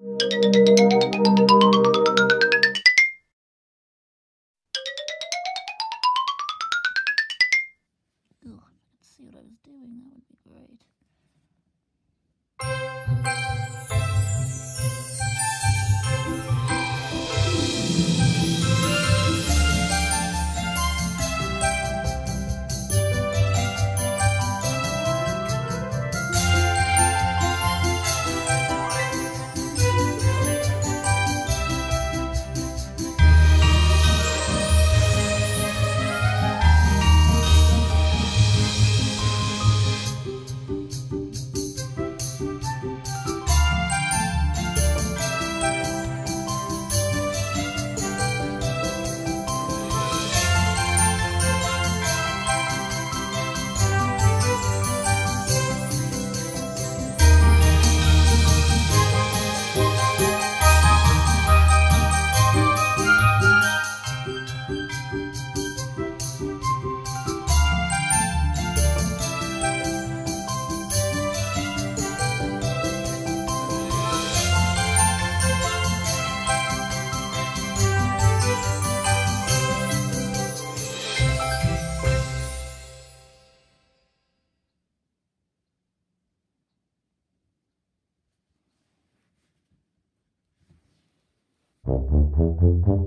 Ugh, if I could see what I was doing, that would be great. プププ。